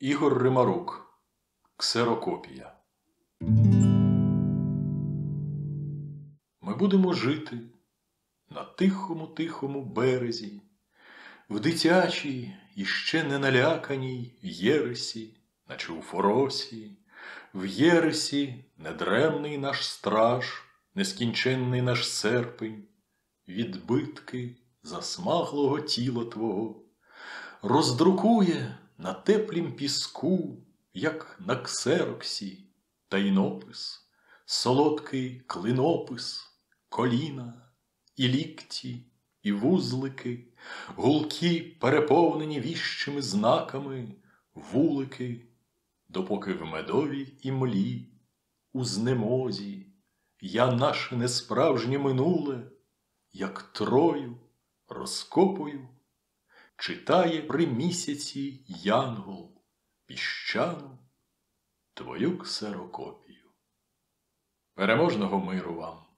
Ігор Римарук. Ксерокопія. Ми будемо жити на тихому тихому березі, в дитячій і ще не наляканій єресі, наче у форосі, в єресі недремний наш страж, нескінченний наш серпень, відбитки засмаглого тіла Твого, роздрукує на теплім піску, як на ксероксі, тайнопис, солодкий клинопис, коліна і лікті, і вузлики, гулки, переповнені віщими знаками, вулики, допоки в медовій імлі, у знемозі, я наше несправжнє минуле, як трою розкопую, читає при місяці янгол піщану твою ксерокопію. Переможного миру вам!